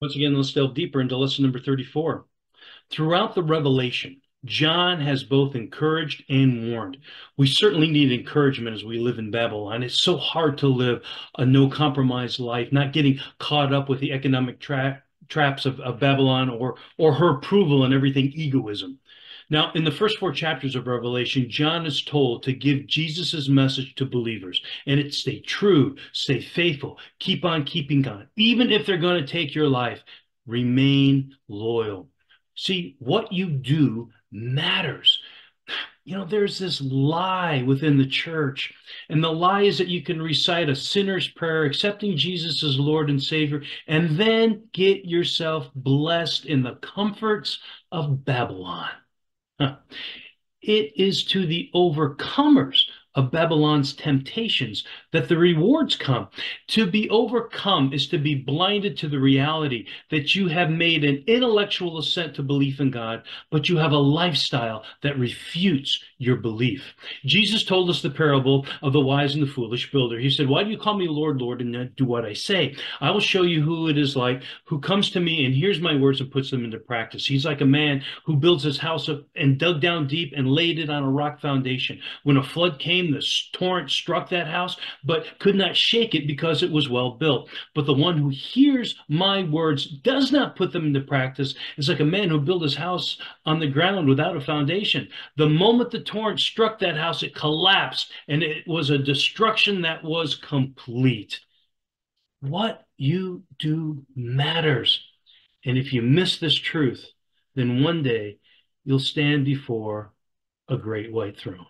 Once again, let's delve deeper into lesson number 34. Throughout the revelation, John has both encouraged and warned. We certainly need encouragement as we live in Babylon. It's so hard to live a no compromise life, not getting caught up with the economic tra- traps of, of Babylon or, or her approval and everything egoism. Now, in the first four chapters of Revelation, John is told to give Jesus' message to believers, and it's stay true, stay faithful, keep on keeping on. Even if they're going to take your life, remain loyal. See, what you do matters. You know, there's this lie within the church, and the lie is that you can recite a sinner's prayer, accepting Jesus as Lord and Savior, and then get yourself blessed in the comforts of Babylon. It is to the overcomers of Babylon's temptations that the rewards come. To be overcome is to be blinded to the reality that you have made an intellectual assent to belief in God, but you have a lifestyle that refutes your belief. Jesus told us the parable of the wise and the foolish builder. He said, Why do you call me Lord, Lord, and not do what I say? I will show you who it is like who comes to me and hears my words and puts them into practice. He's like a man who builds his house up and dug down deep and laid it on a rock foundation. When a flood came, the torrent struck that house, but could not shake it because it was well built. But the one who hears my words does not put them into practice is like a man who built his house on the ground without a foundation. The moment the torrent struck that house, it collapsed and it was a destruction that was complete. What you do matters. And if you miss this truth, then one day you'll stand before a great white throne.